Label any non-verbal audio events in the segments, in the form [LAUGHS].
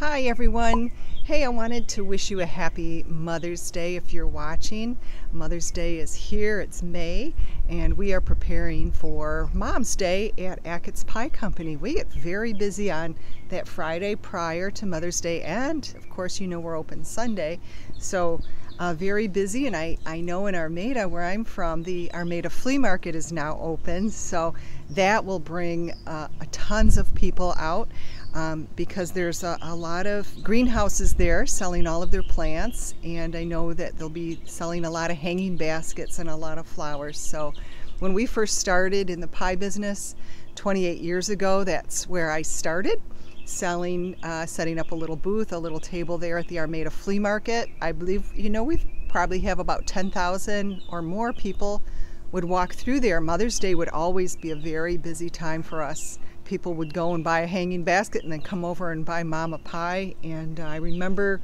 Hi everyone. Hey, I wanted to wish you a happy Mother's Day if you're watching. Mother's Day is here, it's May, and we are preparing for Mom's Day at Achatz Pie Company. We get very busy on that Friday prior to Mother's Day, and of course, you know we're open Sunday. So, uh, very busy, and I, I know in Armada, where I'm from, the Armada Flea Market is now open, so that will bring uh, tons of people out um, because there's a, a, lot of greenhouses there selling all of their plants and I know that they'll be selling a lot of hanging baskets and a lot of flowers. So when we first started in the pie business 28 years ago that's where I started selling uh, setting up a little booth a little table there at the Armada Flea Market. I believe you know we probably have about 10,000 or more people would walk through there. Mother's Day would always be a very busy time for us people would go and buy a hanging basket and then come over and buy mama pie. And I remember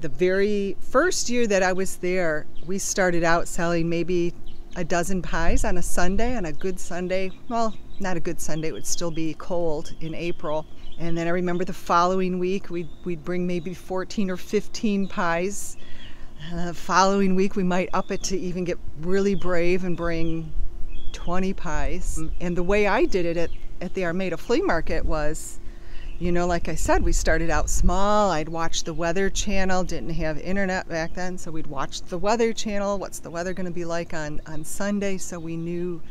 the very first year that I was there, we started out selling maybe a dozen pies on a Sunday, on a good Sunday. Well, not a good Sunday, it would still be cold in April. And then I remember the following week, we'd, we'd bring maybe 14 or 15 pies. Uh, following week, we might up it to even get really brave and bring 20 pies. And the way I did it at at the Armada Flea Market was, you know, like I said, we started out small. I'd watch the Weather Channel, didn't have internet back then, so we'd watch the Weather Channel. What's the weather going to be like on, on Sunday? So we knew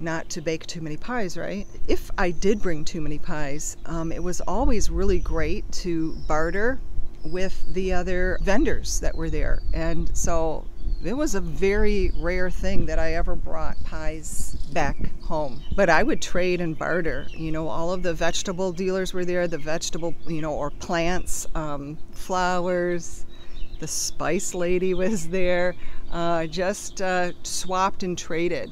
not to bake too many pies, right? If I did bring too many pies, um, it was always really great to barter with the other vendors that were there. And so it was a very rare thing that I ever brought pies back home. But I would trade and barter. You know, all of the vegetable dealers were there, the vegetable, you know, or plants, um, flowers. The spice lady was there. Uh, just uh, swapped and traded.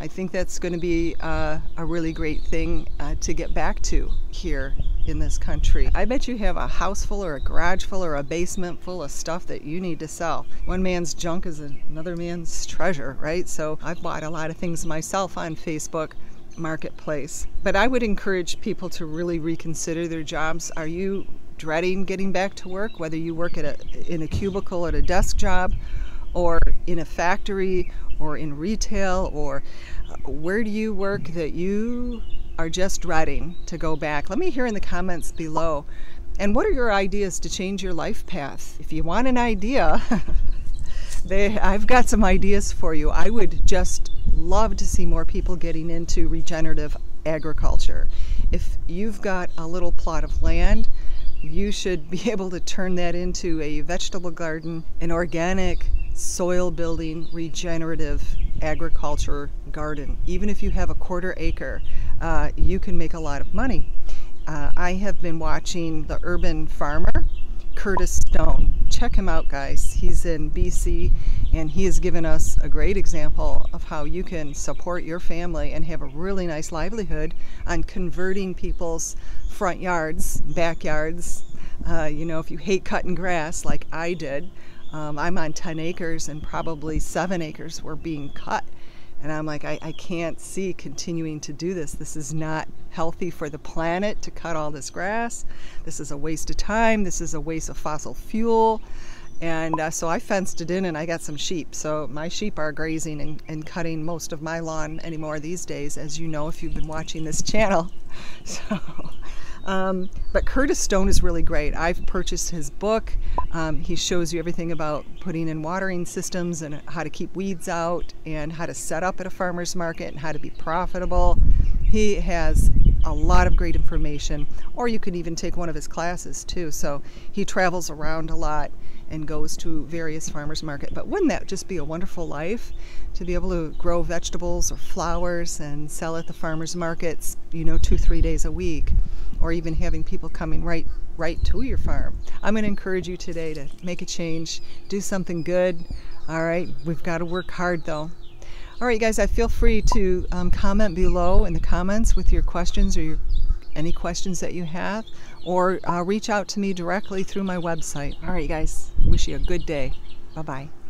I think that's going to be uh, a really great thing uh, to get back to here in this country. I bet you have a house full or a garage full or a basement full of stuff that you need to sell. One man's junk is another man's treasure, right? So I've bought a lot of things myself on Facebook marketplace. But I would encourage people to really reconsider their jobs. Are you dreading getting back to work, whether you work at a, in a cubicle at a desk job or in a factory or in retail or uh, where do you work that you are just dreading to go back, let me hear in the comments below. And what are your ideas to change your life path? If you want an idea, [LAUGHS] they, I've got some ideas for you. I would just love to see more people getting into regenerative agriculture. If you've got a little plot of land, you should be [LAUGHS] able to turn that into a vegetable garden, an organic soil building regenerative agriculture garden. Even if you have a quarter acre, uh, you can make a lot of money. Uh, I have been watching the urban farmer, Curtis Stone. Check him out, guys. He's in BC and he has given us a great example of how you can support your family and have a really nice livelihood on converting people's front yards, backyards. Uh, you know, if you hate cutting grass like I did, um, I'm on 10 acres and probably seven acres were being cut. And I'm like, I, I can't see continuing to do this. This is not healthy for the planet to cut all this grass. This is a waste of time. This is a waste of fossil fuel. And uh, so I fenced it in and I got some sheep. So my sheep are grazing and, and cutting most of my lawn anymore these days, as you know if you've been watching this channel. [LAUGHS] So um, but Curtis Stone is really great. I've purchased his book. Um, he shows you everything about putting in watering systems and how to keep weeds out and how to set up at a farmer's market and how to be profitable. He has a lot of great information, or you can even take one of his classes too. So he travels around a lot and goes to various farmers market. But wouldn't that just be a wonderful life to be able to grow vegetables or flowers and sell at the farmers markets, you know, two, three days a week? Or even having people coming right right to your farm. I'm going to encourage you today to make a change, do something good. All right, we've got to work hard though. All right, you guys, I feel free to um, comment below in the comments with your questions or your any questions that you have, or uh, reach out to me directly through my website. All right, you guys, wish you a good day. Bye bye.